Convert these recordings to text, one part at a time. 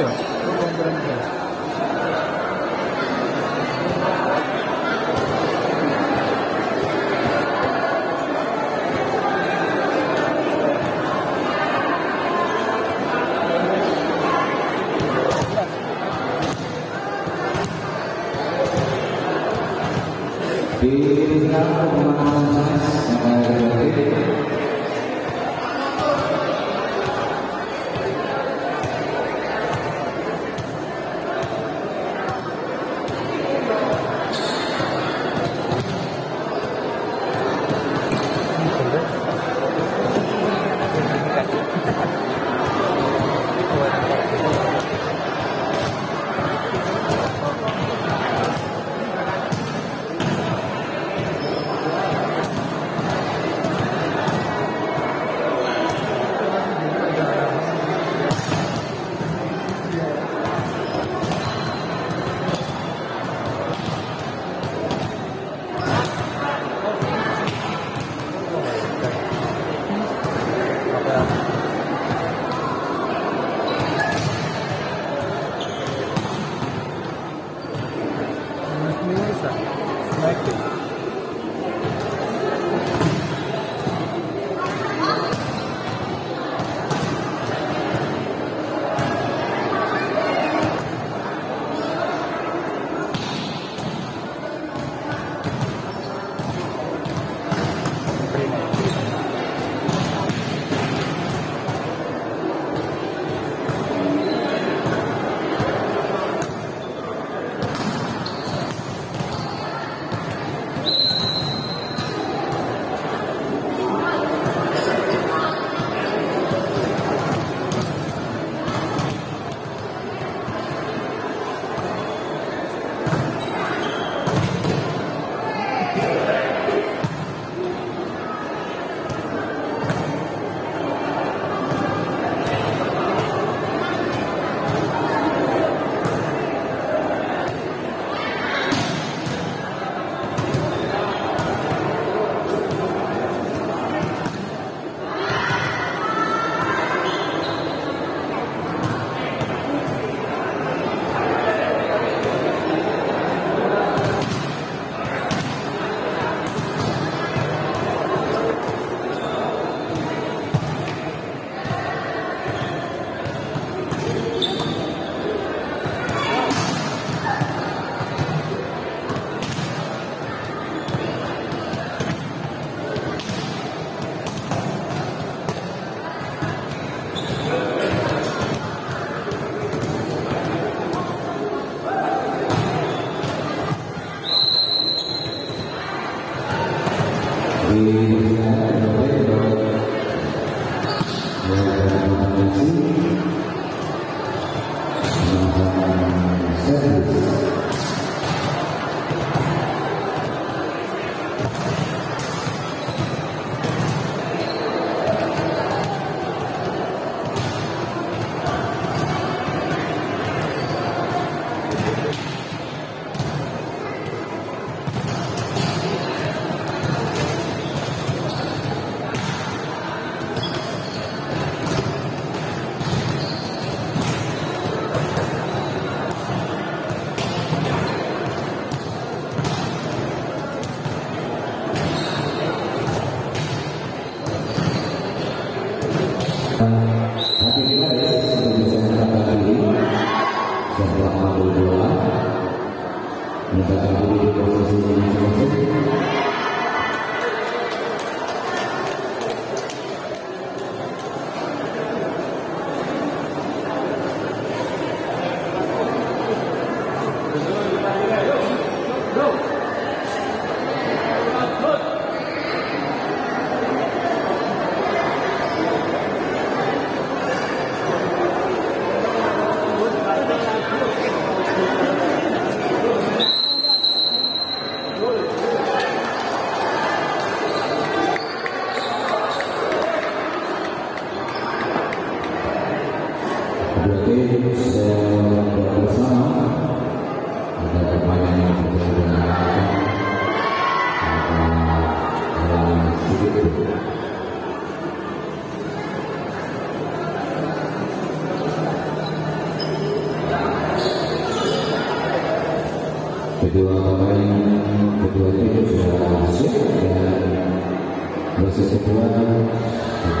Tranquilo. tranquilo. Di dalam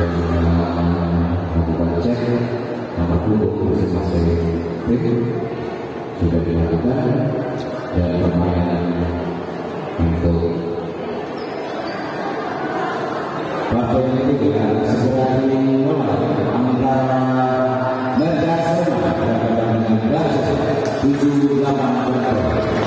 dan juga Kabupaten Aceh nomor punggung bersama saya tim sudah dilakukan dan pemain untuk Bapak ini juga sesuai antara Merda dan Merda Serma 78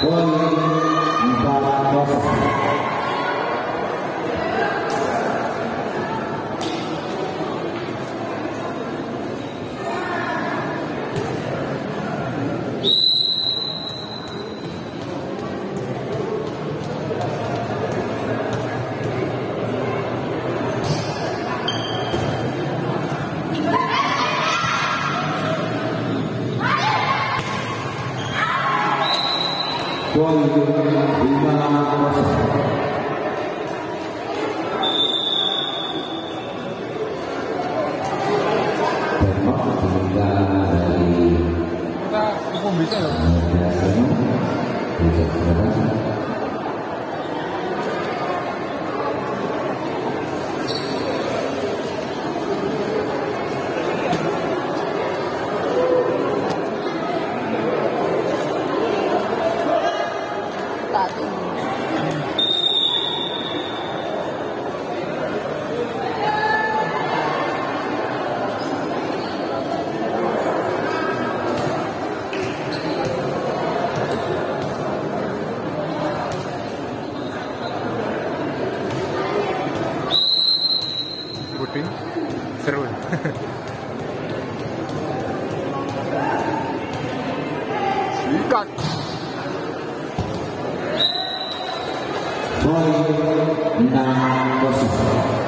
Poin muyuz? Şey ne yok? Lý Cạnh Thôi, đang có sự.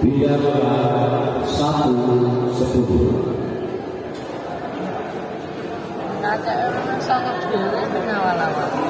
Bidara satu sepuluh. Ada orang sangat dulu mengawal-awal.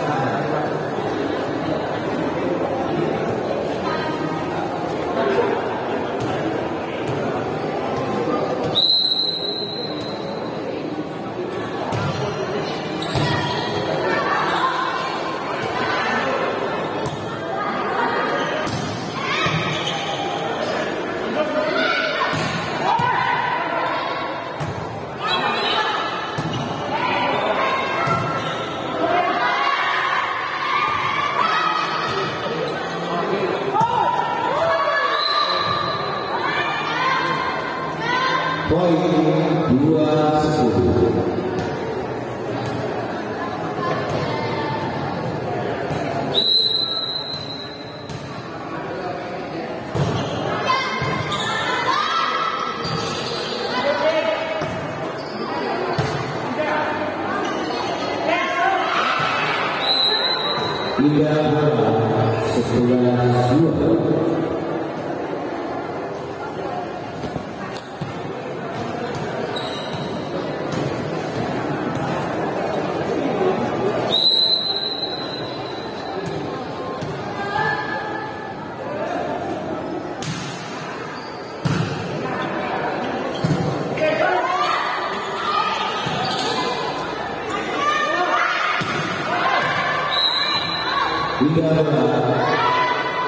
poin dua sepuluh.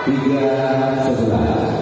tiga sebelas.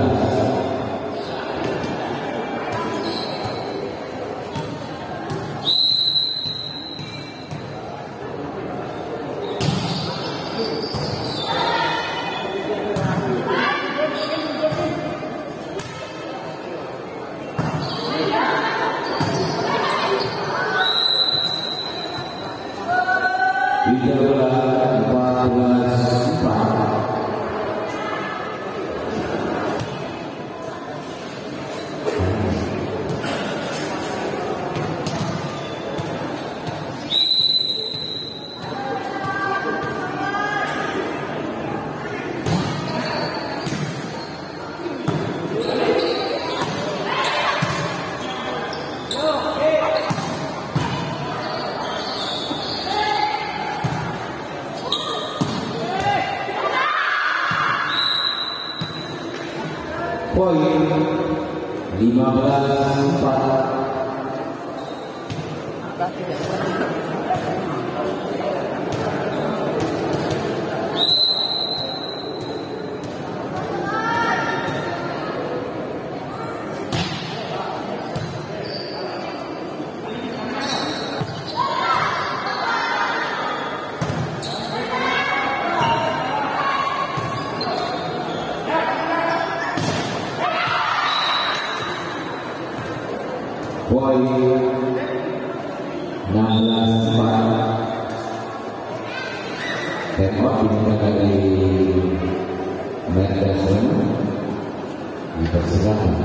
poin 15 4 poin 16 4 tembak dimulai dari Mendelson dipersilakan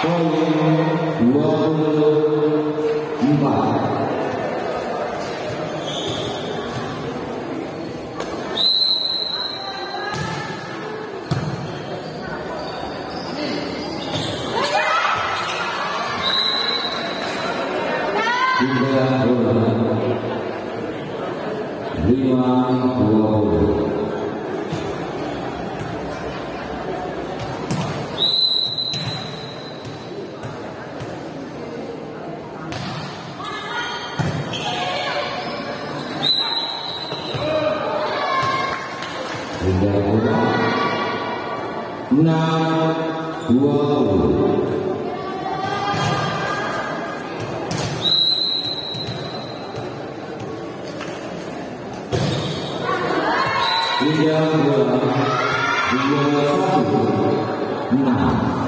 Follow, enam dua puluh tiga dua dua satu enam dua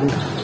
你。